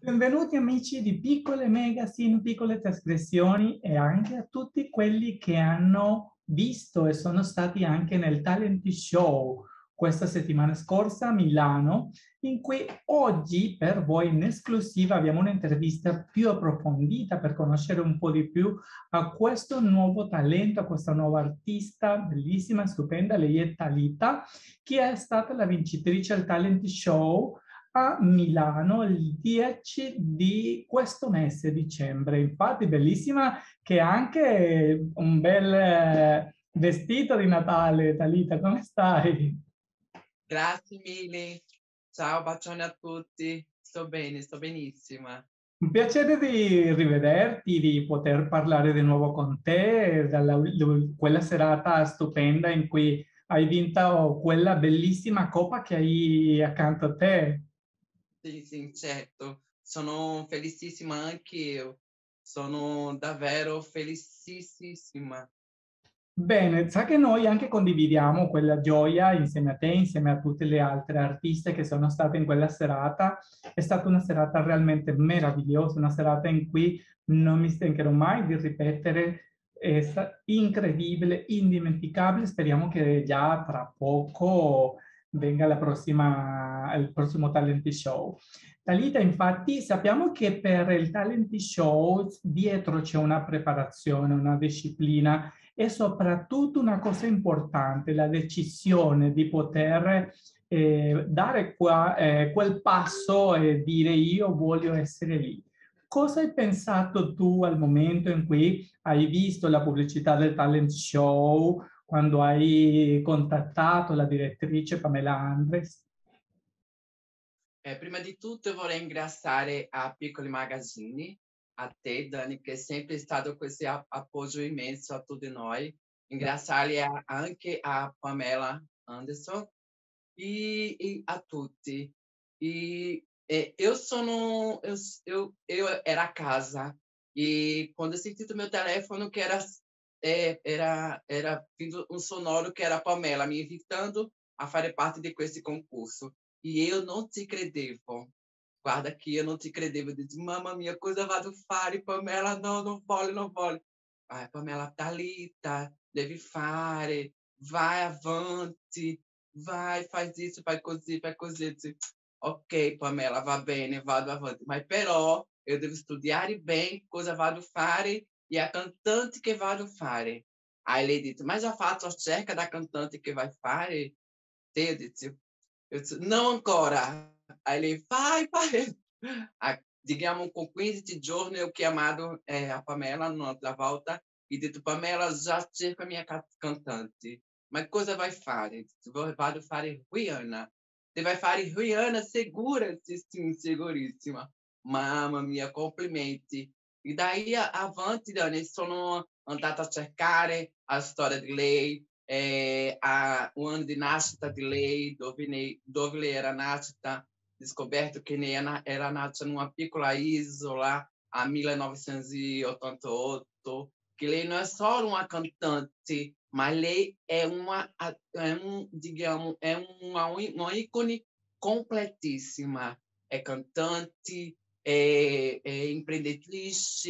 Benvenuti amici di Piccole Magazine, Piccole Trasgressioni e anche a tutti quelli che hanno visto e sono stati anche nel Talent Show questa settimana scorsa a Milano, in cui oggi per voi in esclusiva abbiamo un'intervista più approfondita per conoscere un po' di più a questo nuovo talento, a questa nuova artista bellissima, stupenda, lei è Talita, che è stata la vincitrice al Talent Show a Milano il 10 di questo mese, dicembre. Infatti bellissima che anche un bel eh, vestito di Natale, Talita, come stai? Grazie mille. Ciao, bacione a tutti. Sto bene, sto benissima. Un piacere di rivederti, di poter parlare di nuovo con te, dalla, quella serata stupenda in cui hai vinto quella bellissima coppa che hai accanto a te. Sì, certo. Sono felicissima anche io. Sono davvero felicissima. Bene, sa che noi anche condividiamo quella gioia insieme a te, insieme a tutte le altre artiste che sono state in quella serata. È stata una serata realmente meravigliosa, una serata in cui non mi stancherò mai di ripetere, è incredibile, indimenticabile. Speriamo che già tra poco venga la prossima, il prossimo talent show. Talita, infatti, sappiamo che per il talent show dietro c'è una preparazione, una disciplina e soprattutto una cosa importante, la decisione di poter eh, dare qua, eh, quel passo e dire io voglio essere lì. Cosa hai pensato tu al momento in cui hai visto la pubblicità del talent show, quando hai contattato la direttrice Pamela Andres? Eh, prima di tutto vorrei ringraziare a Piccoli Magazzini a te, Dani, che è sempre stato questo appoggio immenso a tutti noi. Ringraziare anche a Pamela Anderson e, e a tutti. E, e eu sono, eu, eu, eu era a casa e quando eu senti o meu telefone que era é, era era vindo um sonoro que era a Pamela me invitando a fazer parte de esse concurso e eu não te credevo guarda aqui, eu não te credevo. Eu disse, mamma mia, coisa vai do fare, Pamela, não, não vole, não vole. Ai, Pamela, Thalita, deve fare, vai avante, vai, faz isso, così, faz così. Disse, ok, Pamela, va bene, vado avanti. Mas però, eu devo estudar bem, coisa vado fare, e a cantante que vado fare. Aí ele disse, mas faço cerca da cantante que vai fare? Eu disse, eu disse, não ancora, Aí ele, vai, vai. digamos, com 15 giorni eu chiamato eh, a Pamela nella volta e detto, Pamela, já cerca a minha cantante. Mas cosa vai fare? Vado fare Rihanna. Você vai fare Rihanna segura? Sim, segurissima. Mamma mia, complimenti. E daí avanti, Dani, sono andata a cercare a storia di lei, eh, a, o ano di nascita di lei, dove, ne, lei era nascita, descoberto que era, era nata numa piccola isola a 1988, que lei não é só uma cantante, mas lei é uma, é um, digamos, é uma, uma ícone completíssima. É cantante, é, é empreendedriz,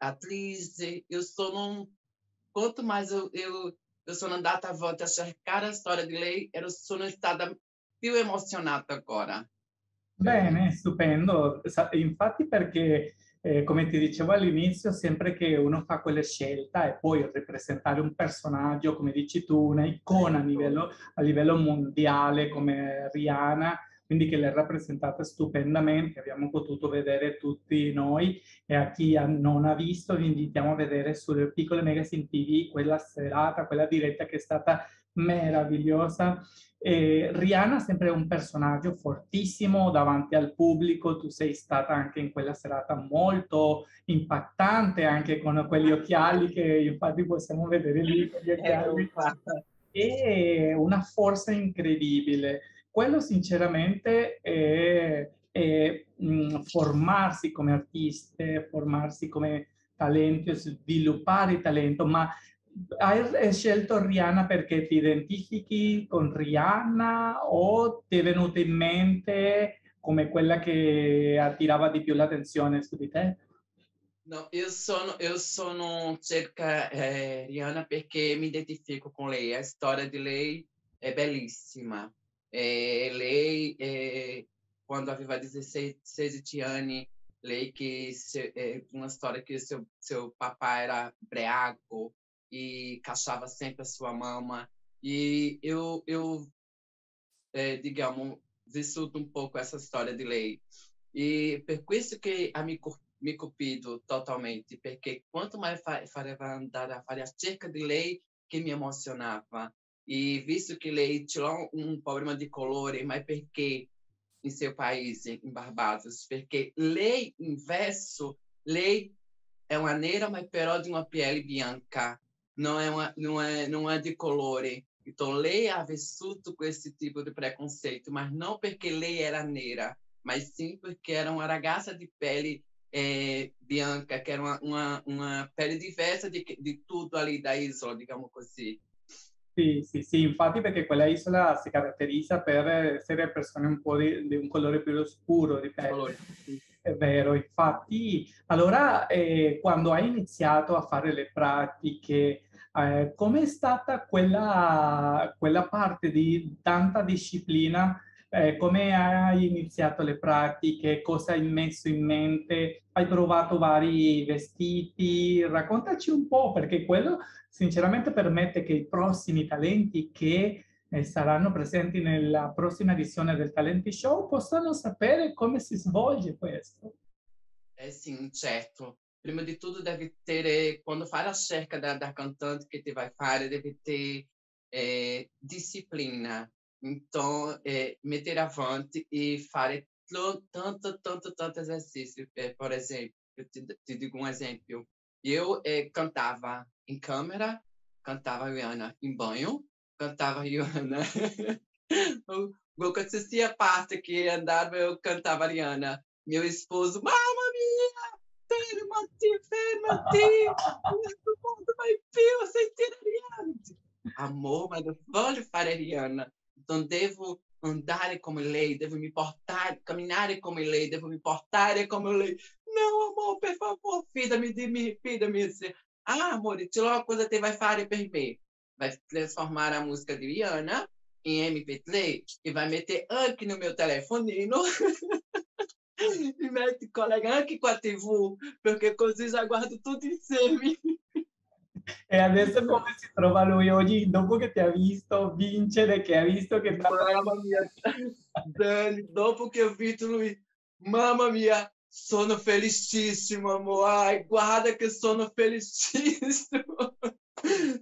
atriz. Eu sou num, quanto mais eu, eu, eu sou na data volta a cercar a história de lei, eu sou no estado più emozionata ancora. Bene, stupendo. Infatti perché, eh, come ti dicevo all'inizio, sempre che uno fa quelle scelte e poi rappresentare un personaggio, come dici tu, un'icona a certo. livello, a livello mondiale come Rihanna, quindi che l'ha rappresentata stupendamente, abbiamo potuto vedere tutti noi e a chi non ha visto vi invitiamo a vedere sulle piccole Magazine TV quella serata, quella diretta che è stata meravigliosa. E Rihanna sempre un personaggio fortissimo davanti al pubblico, tu sei stata anche in quella serata molto impattante, anche con quegli occhiali che infatti possiamo vedere lì, quegli occhiali. e una forza incredibile quello sinceramente è, è mm, formarsi come artiste, formarsi come talento, sviluppare il talento, ma hai scelto Rihanna perché ti identifichi con Rihanna o ti è venuto in mente come quella che attirava di più l'attenzione su di te? No, io sono, io sono cerca eh, Rihanna perché mi identifico con lei. A storia di lei è bellissima. É, lei, é, quando a Viva 16, 16 Tiane, lei que se, é, uma história que seu, seu papai era breago e caçava sempre a sua mama. E eu, eu é, digamos, discuto um pouco essa história de lei. E por isso que a me, me cupido totalmente, porque quanto mais fa, fa, andar, faria cerca de lei que me emocionava e visto que lei tinha um problema de colore mas perché em seu país, em Barbados, porque lei inverso, lei é uma negra, mas però de uma pele branca, não é uma, não é, não é de colore. Então, lei ha vissuto com esse tipo de preconceito, mas não porque lei era negra, mas sim porque era uma ragazza de pele é, que era uma, uma, uma pele diversa de, de tudo ali da isola, digamos assim. Sì, sì, sì, infatti perché quella isola si caratterizza per essere persone un po' di, di un colore più scuro di pelle. È vero, infatti, allora eh, quando hai iniziato a fare le pratiche, eh, com'è stata quella, quella parte di tanta disciplina eh, come hai iniziato le pratiche, cosa hai messo in mente, hai provato vari vestiti, raccontaci un po' perché quello sinceramente permette che i prossimi talenti che eh, saranno presenti nella prossima edizione del Talenti Show possano sapere come si svolge questo. Eh sì, certo. Prima di tutto deve ter, quando fai la cerca da, da cantante che ti vai fare, deve ter eh, disciplina. Então, é, meter avante e fare tanto, tanto, tanto exercício. É, por exemplo, eu te, te, digo um exemplo. Eu é, cantava em câmera, cantava Rihanna em banho, cantava Rihanna. Quando assistia a parte que andava, eu cantava Rihanna. Meu esposo, mamma mia, fermati, fermati, todo vai ver você ter Rihanna. Amor, mas eu vou fare Rihanna. Então, devo andar como lei, devo me portar, caminhar como lei, devo me portar como lei. Não, amor, por favor, fida-me de mim, fida-me. Ah, amor, te logo coisa que vai fazer per me. Vai transformar a música de Rihanna em MP3 e vai meter aqui no meu telefoninho e mete colega aqui com a TV, porque così já guardo tudo insieme. E adesso come si trova lui oggi, dopo che ti ha visto vincere, che ha visto che... Mamma mia, Dani, dopo che ho visto lui, mamma mia, sono felicissimo, amore. Ai, guarda che sono felicissimo.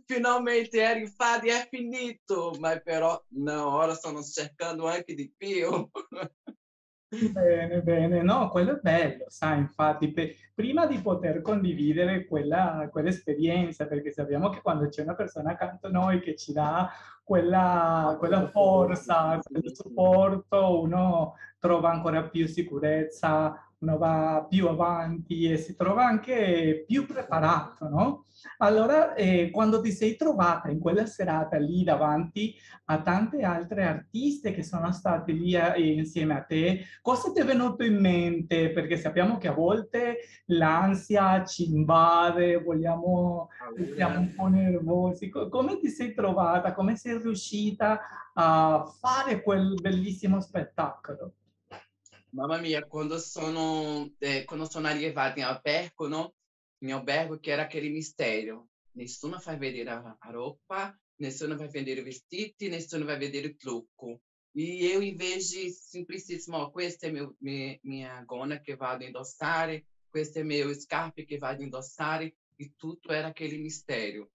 Finalmente era infade è finito, ma però no, ora stanno cercando anche di più. Bene, bene, no, quello è bello, sai, infatti, per, prima di poter condividere quella, quell'esperienza, perché sappiamo che quando c'è una persona accanto a noi che ci dà quella, quella forza, quel supporto, uno trova ancora più sicurezza, uno va più avanti e si trova anche più preparato, no? Allora, eh, quando ti sei trovata in quella serata lì davanti a tante altre artiste che sono state lì a, eh, insieme a te, cosa ti è venuto in mente? Perché sappiamo che a volte l'ansia ci invade, vogliamo, siamo un po' nervosi. Come ti sei trovata? Come sei riuscita a fare quel bellissimo spettacolo? Mamma mia, quando sono, eh, quando sono arrivata in albergo, no? in albergo que era aquele mistério. Nessuno vai vender a, a roupa, nessuno vai vender o vestido, nessuno vai vender o truco. E eu, em vez de simplicíssimo, oh, questo é minha, minha gona que vai endossar, questo é meu scarpe que vai endossar, e tudo era aquele mistério.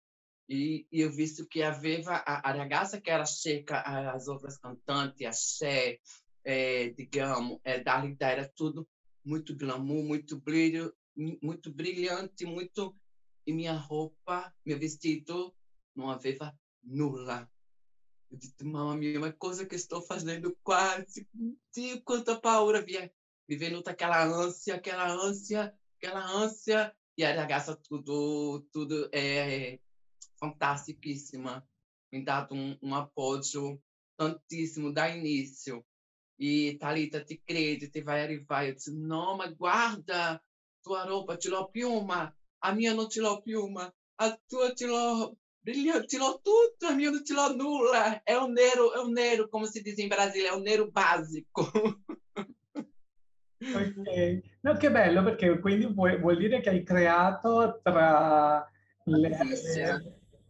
E, e eu visto que havia a, a ragazza que era checa, as outras cantantes, a Xé, é, digamos, é, dali era tudo muito glamour, muito brilho, muito brilhante, muito. E minha roupa, meu vestido, não havia nula. Eu disse, mamma mia, uma coisa que estou fazendo quase. Dio, quanta paura via. Vivendo aquela ânsia, aquela ânsia, aquela ânsia. E a ragazza tudo, tudo é fantasticíssima. Me dado um, um apoio tantíssimo da início. E Talita ti crede, ti vai arrivare. Eu disse, não, mas guarda, tua roupa tirou piuma, a minha não tirou piuma, a tua tirou brilhante, tirou tudo, a minha não tirou nula. É o nero, é o nero, como se diz em Brasília, é o nero básico. Ok, no, che bello perché quindi vuol, vuol dire che hai creato tra le,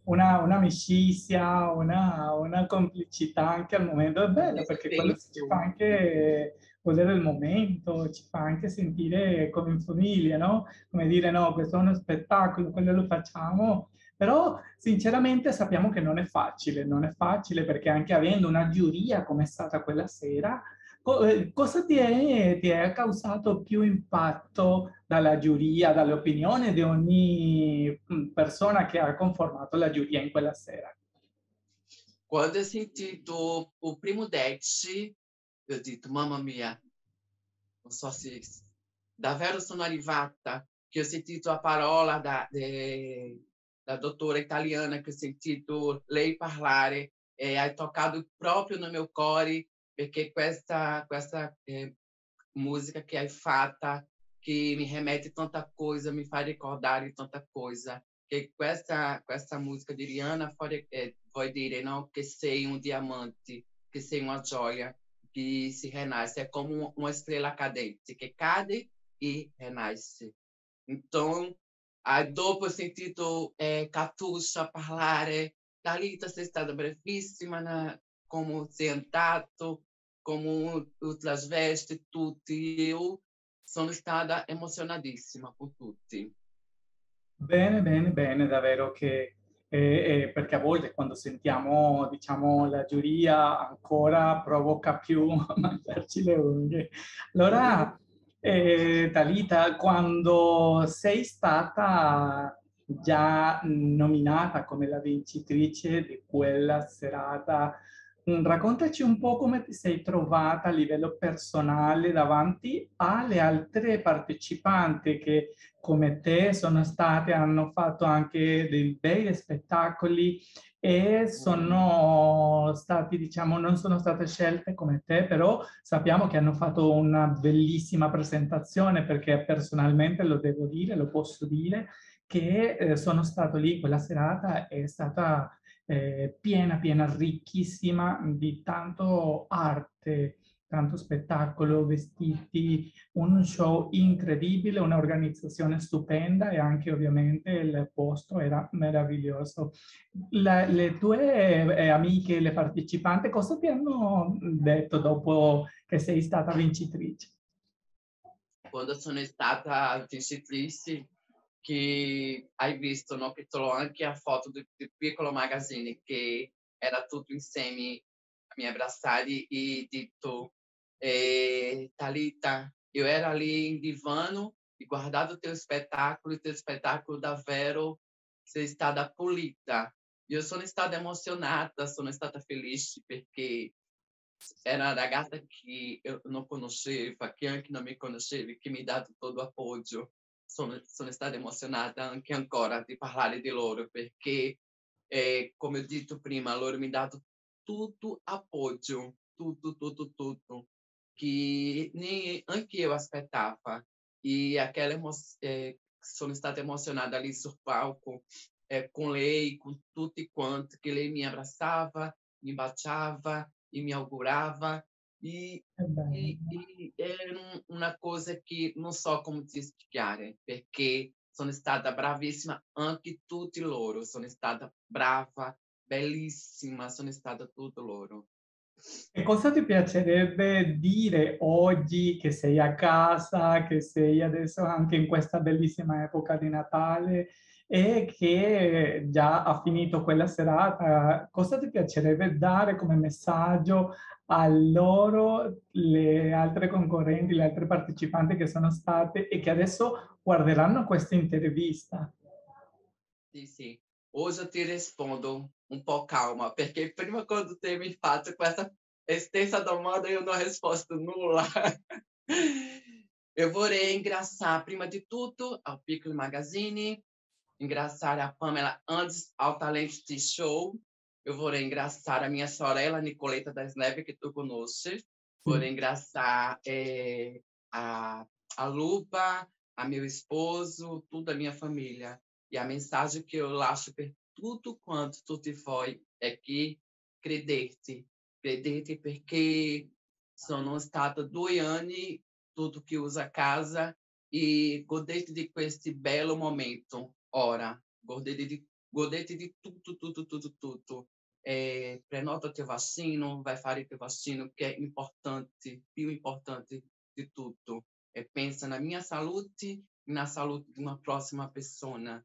una, un'amicizia, una, una, complicità anche al momento. È bello perché quello ci fa anche godere il momento, ci fa anche sentire come in famiglia, no? Come dire no, questo è uno spettacolo, quello lo facciamo. Però sinceramente sappiamo che non è facile, non è facile perché anche avendo una giuria come è stata quella sera, cosa ti è, causato più impatto dalla giuria, dalle opinioni di ogni mm, persona che ha conformato la giuria in quella sera? Quando ho sentito il primo Dex, ho detto, mamma mia, non so se davvero sono arrivata, che ho sentito la parola da, de, da dottora italiana, che ho sentito lei parlare, e hai toccato proprio no meu core perché questa, questa eh, música que é fata que me remete tanta coisa, me faz recordar de tanta coisa. Que com essa, música de Rihanna, fora, eh, é, dizer, não, que sei um diamante, que sei uma joia, que se renasce. É como uma estrela cadente, que cade e renasce. Então, a dopo sentido é, catuxa, parlare, Dalita, você está brevíssima na, como sentato, como outras vestes, tutti. Eu sono stata emozionatissima con tutti. Bene, bene, bene, davvero che eh, eh, perché a volte quando sentiamo diciamo, la giuria ancora provoca più mangiarci le unghie. Allora, eh, Talita, quando sei stata già nominata come la vincitrice di quella serata raccontaci un po' come ti sei trovata a livello personale davanti alle altre partecipanti che come te sono state, hanno fatto anche dei bei spettacoli e sono stati, diciamo, non sono state scelte come te, però sappiamo che hanno fatto una bellissima presentazione perché personalmente lo devo dire, lo posso dire, che eh, sono stato lì quella serata, è stata eh, piena, piena, ricchissima di tanto arte, tanto spettacolo, vestiti, un show incredibile, un'organizzazione stupenda e anche ovviamente il posto era meraviglioso. La, le tue eh, amiche, le partecipanti, cosa ti hanno detto dopo che sei stata vincitrice? Quando sono stata vincitrice, que aí visto no capítulo anche a foto do, do piccolo magazine que era tudo em semi-me abraçar e dito eh, Talita eu era ali em divano e guardado o teu espetáculo e teu espetáculo da Vero você está da polita e eu sono estado emocionada sono estado feliz porque era a ragazza que eu não conhecia que não me conhecia que me dá todo apoio sono, sono stata emozionata anche ancora di parlare di loro perché, eh, come ho detto prima, loro mi hanno tutto appoggio, tutto, tutto, tutto, che nem anche io aspettava. E aquela eh, sono stata emozionata ali sul palco eh, com lei, com tutti quanti, che lei mi abbracciava, mi baciava e mi augurava E, e, e, é uma coisa que não só como te explicar, porque sono stata bravissima anche tutti loro, sono stata brava, bellissima, sono stata tutto loro. E cosa ti piacerebbe dire oggi che sei a casa, che sei adesso anche in questa bellissima epoca di Natale e che già ha finito quella serata? Cosa ti piacerebbe dare come messaggio a loro le altre concorrenti, le altre partecipanti che sono state e che adesso guarderanno questa intervista. Sì, sì. Oggi ti rispondo un po' calma, perché prima quando te mi fatto questa stessa domanda io non ho risposto nulla. Eu vorrei ringraziare prima di tutto ao Piccolo Magazine, ringraziare a Pamela antes ao Talento Show, eu vou engraçar a minha sorella Nicoleta das Neves, que tu conosco, Vorrei ringraziare eh, a, a Lupa, a meu esposo, toda a minha família. E a mensagem que eu lascio per tudo quanto tu te foi é que credete, credete perché sono stata due anni tutto chiusa a casa e godete di questo bello momento ora, godete di, godete di tutto, tutto, tutto, tutto. É, prenota teu vaccino, vai fare teu vaccino, que é importante, più importante de tudo. É, pensa na minha saúde e na saúde de uma próxima pessoa.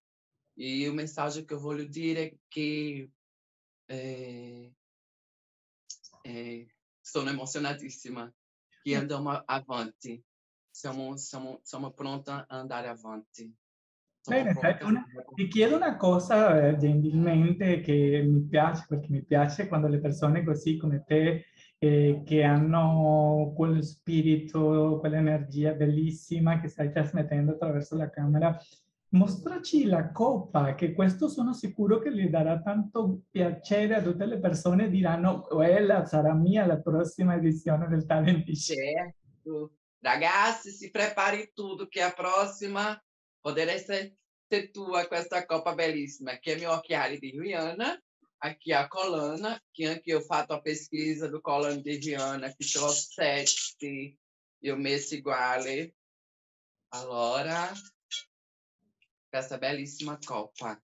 E o mensagem que eu vou lhe dizer é que é, é, sono emozionatissima che andiamo avanti. Siamo, siamo, siamo pronta ad andare avanti. Bene, una, ti chiedo una cosa eh, gentilmente che mi piace, perché mi piace quando le persone così come te, eh, che hanno quello spirito, quell'energia bellissima che stai trasmettendo attraverso la camera, mostraci la coppa, che questo sono sicuro che gli darà tanto piacere a tutte le persone, diranno, quella sarà mia la prossima edizione del Talent Certo. Ragazzi, si prepari tutto che a prossima poderá ser tua questa coppa bellissima, que é meu occhiali de Rihanna, aqui a colana, que aqui eu faço a pesquisa do colano de Rihanna, que trouxe sete, e o messo iguale. Allora, questa bellissima coppa.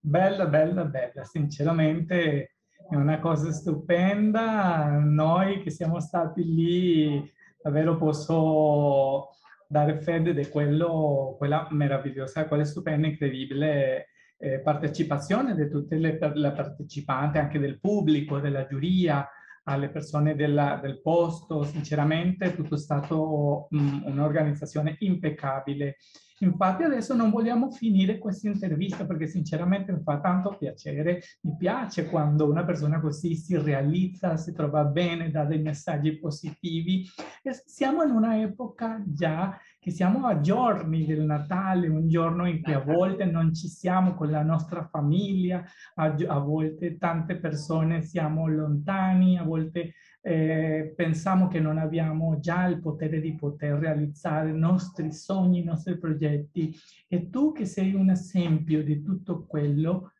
Bella, bella, bella, sinceramente è una cosa stupenda. Noi che siamo stati lì, davvero posso dare fede di quello, quella meravigliosa, quella stupenda, incredibile eh, partecipazione di tutte le, le partecipanti, anche del pubblico, della giuria, alle persone della, del posto, sinceramente tutto è stato mm, un'organizzazione impeccabile. Infatti adesso non vogliamo finire questa intervista perché sinceramente mi fa tanto piacere, mi piace quando una persona così si realizza, si trova bene, dà dei messaggi positivi. E siamo in una epoca già che siamo a giorni del Natale, un giorno in cui a volte non ci siamo con la nostra famiglia, a, a volte tante persone siamo lontani, a volte eh, pensiamo che non abbiamo già il potere di poter realizzare i nostri sogni, i nostri progetti. E tu che sei un esempio di tutto quello,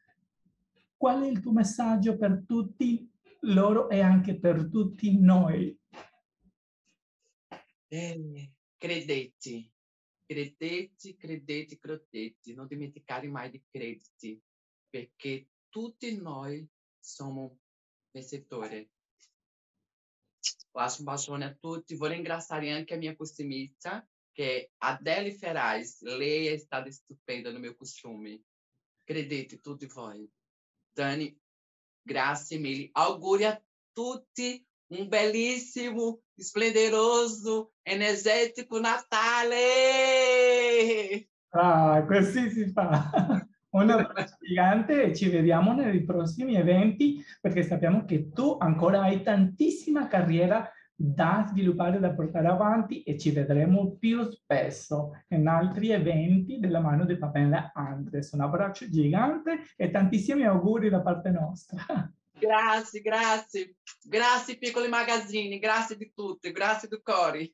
qual è il tuo messaggio per tutti loro e anche per tutti noi? Eh, credete, credete, credete, credete, non dimenticare mai di credere, perché tutti noi siamo vincitori Bacione a tutti. Vorrei ringraziare anche a mia costumista, che è Adele Ferraz. Lei è stata stupenda no meu costume. Credete tutti voi. Dani, grazie mille. Auguri a tutti um belíssimo, esplendoroso, energético Natale! Ah, così si fa. Un abbraccio gigante e ci vediamo nei prossimi eventi perché sappiamo che tu ancora hai tantissima carriera da sviluppare, da portare avanti e ci vedremo più spesso in altri eventi della mano di Pamela Andres. Un abbraccio gigante e tantissimi auguri da parte nostra. Grazie, grazie. Grazie piccoli magazzini, grazie di tutti, grazie di cuore.